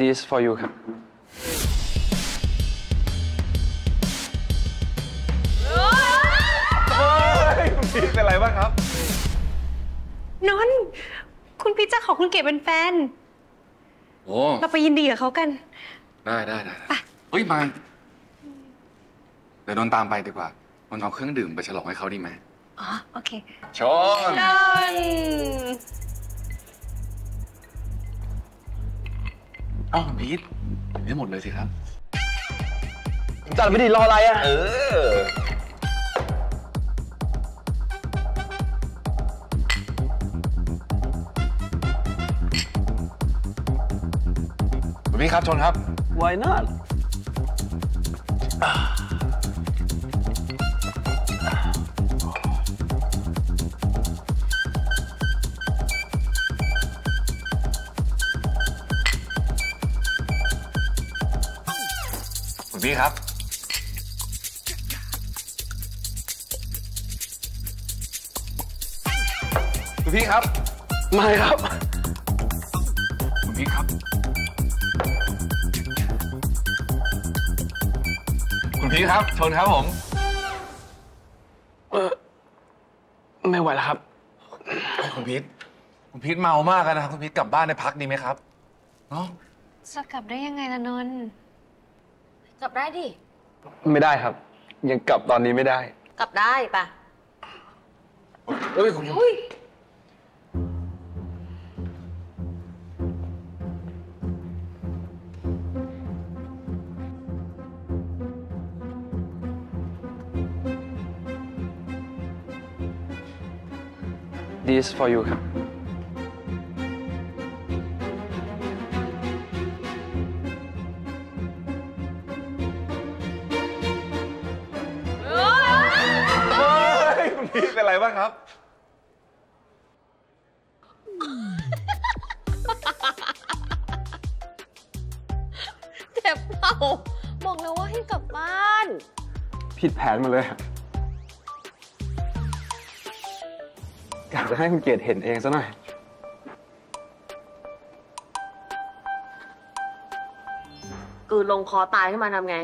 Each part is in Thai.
this for you ครับเป็นไรบ้างครับ นนท์คุณพีชจะขอคุณเกดเป็นแฟน โอ้เราไปยินดีกับเขากัน ได้ได้ได้ได้เฮ้ย มา เดี๋ยวนนท์ตามไปดีกว่านนท์เอาเครื่องดื่มไปฉลองให้เขาดีไหมอ๋อ โอเค ชนนน ท์เอ้าพีทไม่หมดเลยสิครับ จัดไปดิรออะไรอะ เออ คุณพี่ครับชนครับ why not คุณพี่ครับ คุณพี่ครับ ไม่ครับ คุณพี่ครับ คุณพี่ครับ ชนครับผมเออไม่ไหวแล้วครับ คุณพีทคุณพีทเมามากแล้วนะครับคุณพีทกลับบ้านได้พักดีไหมครับเนาะจะกลับได้ยังไงล่ะนนท์ กลับได้ดิ ไม่ได้ครับ ยังกลับตอนนี้ไม่ได้ กลับได้ปะเอ้ยคุณอุ้ย this for you ครับ บ้างครับ เจ็บเปล่าบอกแล้วว่าให้กลับบ้าน ผิดแผนหมาเลยอะกะจะให้คุณเกดเห็นเองซะหน่อยกืนลงคอตายขึ้นมาทำไง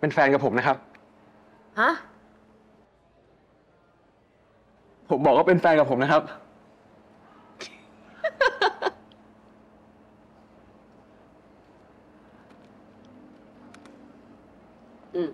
เป็นแฟนกับผมนะครับ ฮะ ผมบอกว่าเป็นแฟนกับผมนะครับ อืม